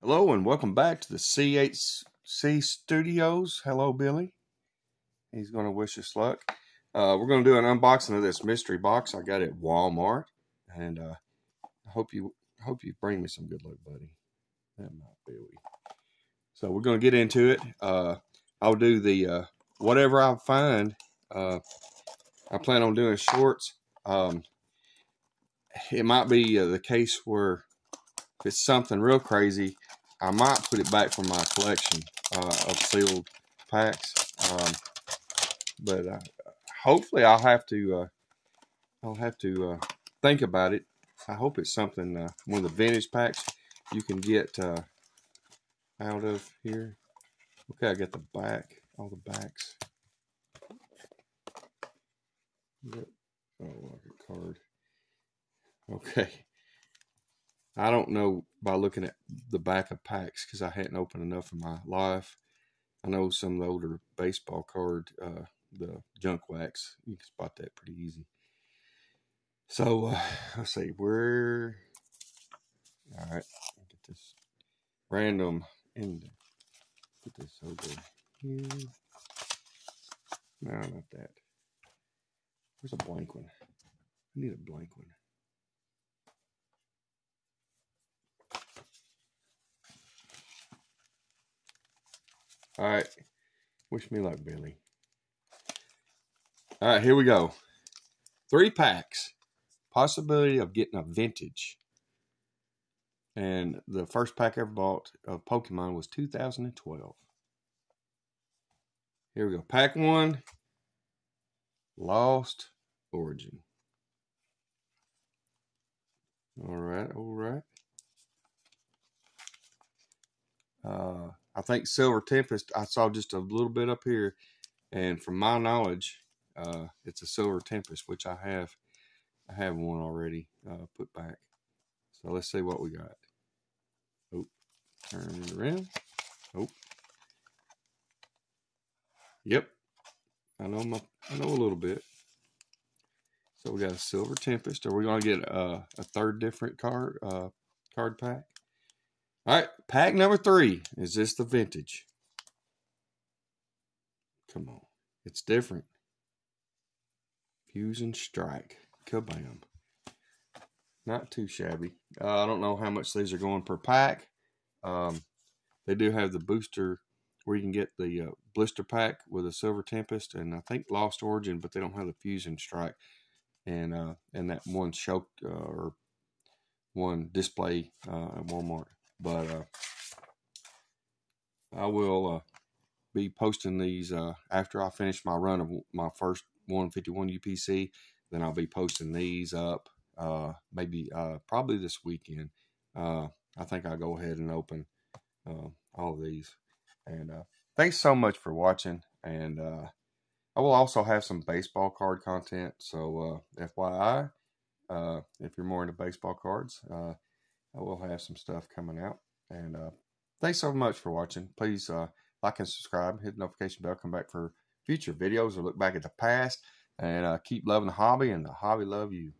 Hello and welcome back to the CHC Studios. Hello, Billy. He's going to wish us luck. Uh, we're going to do an unboxing of this mystery box I got at Walmart, and uh, I hope you hope you bring me some good luck, buddy. That might Billy. So we're going to get into it. Uh, I'll do the uh, whatever I find. Uh, I plan on doing shorts. Um, it might be uh, the case where if it's something real crazy, I might put it back from my collection uh, of sealed packs. Um, but uh, hopefully, I'll have to. Uh, I'll have to uh, think about it. I hope it's something uh, one of the vintage packs you can get uh, out of here. Okay, I got the back, all the backs. Oh, like a card. Okay. I don't know by looking at the back of packs because I hadn't opened enough in my life. I know some of the older baseball card, uh, the junk wax, you can spot that pretty easy. So uh, let's see where. All right, get this random in. Put this over here. No, not that. Where's a blank one? I need a blank one. All right. Wish me luck, Billy. All right, here we go. Three packs. Possibility of getting a vintage. And the first pack I ever bought of Pokemon was 2012. Here we go. Pack one. Lost Origin. All right, all right. Uh, I think Silver Tempest, I saw just a little bit up here. And from my knowledge, uh, it's a Silver Tempest, which I have. I have one already uh, put back. So let's see what we got. Oh, turn it around. Oh. Yep. I know my, I know a little bit. So we got a Silver Tempest. Are we going to get uh, a third different card uh, card pack? All right, pack number three. Is this the vintage? Come on. It's different. Fusion Strike. Kabam. Not too shabby. Uh, I don't know how much these are going per pack. Um, they do have the booster where you can get the uh, blister pack with a Silver Tempest and I think Lost Origin, but they don't have the Fusion Strike and uh, and that one show uh, or one display uh, at Walmart. But uh, I will uh, be posting these uh, after I finish my run of my first 151 UPC. Then I'll be posting these up uh, maybe uh, probably this weekend. Uh, I think I'll go ahead and open all of these. And thanks so much for watching. And I will also have some baseball card content. So FYI, if you're more into baseball cards, I will have some stuff coming out. And uh, thanks so much for watching. Please uh, like and subscribe, hit the notification bell, come back for future videos or look back at the past. And uh, keep loving the hobby and the hobby love you.